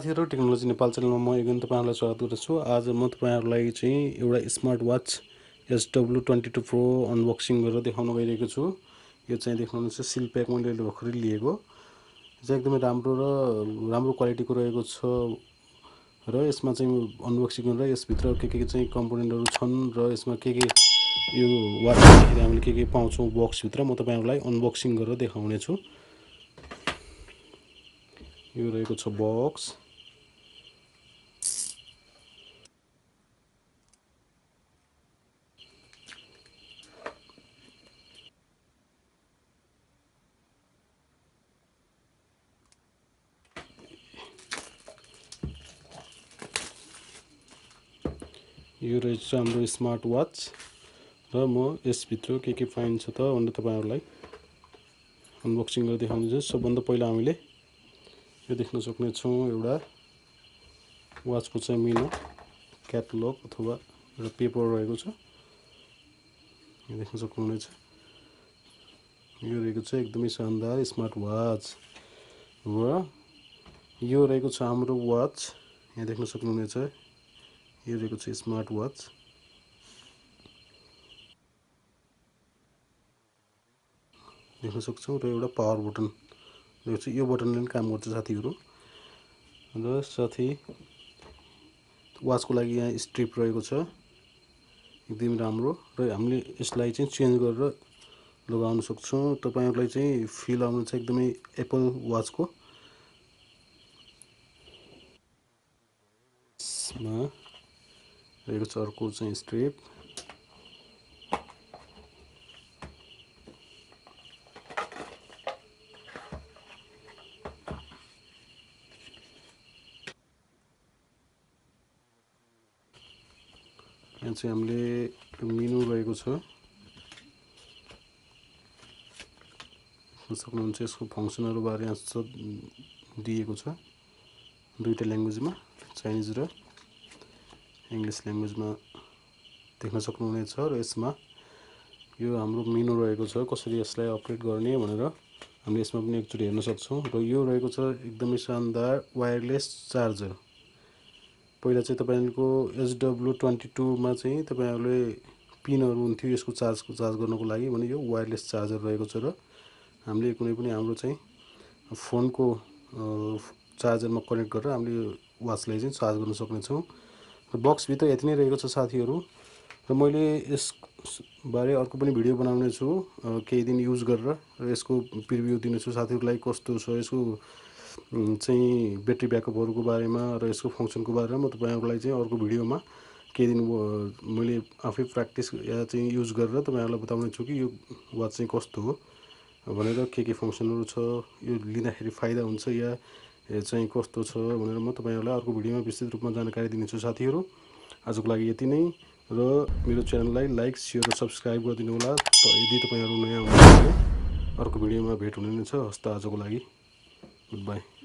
साथीहरू टेक्नोलोजी नेपाल च्यानलमा म एकदम तपाईँहरूलाई स्वागत गर्दछु। आज म तपाईँहरूलाई चाहिँ एउटा smart watch SW twenty two pro unboxing गरेर देखाउन गइरहेको छु। यो चाहिँ देख्नुहुन्छ सिल प्याक मैले भर्खरै लिएको। चाहिँ एकदमै राम्रो र राम्रो क्वालिटीको रहेको छ र यसमा चाहिँ अनबक्सिङ गरेर यसभित्र के के चाहिँ कम्पोनेन्टहरू छन् र यसमा के के यो वाच हामीले के के पाउँछौँ बक्सभित्र म तपाईँहरूलाई अनबक्सिङ गरेर देखाउनेछु। यो रहेको छ बक्स। यो रहेछ हाम्रो स्मार्ट वाच र म यसभित्र के के पाइन्छ त भनेर तपाईँहरूलाई अनबक्सिङ गरेर देखाउँदैछु सबभन्दा पहिला हामीले यो देख्न सक्नेछौँ एउटा वाचको चाहिँ मिनो क्याटलग अथवा एउटा पेपर रहेको छ। यो देख्न सक्नुहुनेछ। यो रहेको छ एकदमै शानदार स्मार्ट वाच र यो रहेको छ हाम्रो वाच यहाँ देख्न सक्नुहुनेछ। यो रहेको छ स्मार्ट वाच। देख्न सक्छौँ र एउटा पावर बटन। रहेको छ यो बटनले पनि काम गर्छ साथीहरू। र साथै वाचको लागि यहाँ स्ट्रिप रहेको छ। एकदमै राम्रो। र हामीले यसलाई चाहिँ चेन्ज गरेर लगाउन सक्छौँ। तपाईँहरूलाई चाहिँ फिल आउनु चाहिँ एकदमै एप्पल वाचको। रहेको छ अर्को चाहिँ स्ट्रिप यहाँ चाहिँ हामीले मिनु रहेको छ सक्नुहुन्छ यसको फङ्सनहरू बारे यहाँ दिएको छ दुईवटा ल्याङ्ग्वेजमा चाइनिज र इङ्ग्लिस ल्याङ्ग्वेजमा देख्न सक्नुहुनेछ र यसमा यो हाम्रो मेनु रहेको छ कसरी यसलाई अपरेट गर्ने भनेर हामीले यसमा पनि एकचोटि हेर्न सक्छौँ र यो रहेको छ एकदमै शानदार वायरलेस चार्जर। पहिला चाहिँ तपाईँहरूको एचडब्लु ट्वेन्टी टूमा चाहिँ तपाईँहरूले पिनहरू हुन्थ्यो यसको चार्जको चार्ज गर्नको लागि भने यो वायरलेस चार्जर रहेको छ र हामीले कुनै पनि हाम्रो चाहिँ फोनको चार्जरमा कनेक्ट गरेर हामीले वाचलाई चाहिँ चार्ज गर्न सक्नेछौँ। बक्सभित्र यति नै रहेको छ साथीहरू। र मैले यसबारे अर्को पनि भिडियो बनाउने छु केही दिन युज गरेर र यसको प्रिभ्यू दिनेछु साथीहरूलाई कस्तो छ यसको चाहिँ ब्याट्री ब्याकअपहरूको बारेमा र यसको फङ्सनको बारेमा म तपाईँहरूलाई चाहिँ अर्को भिडियोमा केही दिन मैले आफै प्र्याक्टिस या चाहिँ युज गरेर तपाईँहरूलाई बताउने छु कि यो वाच चाहिँ कस्तो हो। भनेर के के फङ्सनहरू छ यो लिँदाखेरि फाइदा हुन्छ या चाहिँ कस्तो छ भनेर म तपाईँहरूलाई अर्को भिडियोमा विस्तृत रूपमा जानकारी दिनेछु। साथीहरू आजको लागि यति नै र मेरो च्यानललाई लाइक सेयर र सब्सक्राइब गरिदिनु होला यदि तपाईँहरू नयाँ हुनुहुन्छ भने अर्को भिडियोमा भेट हुने नै छ हस्त आजको लागि गुड बाई।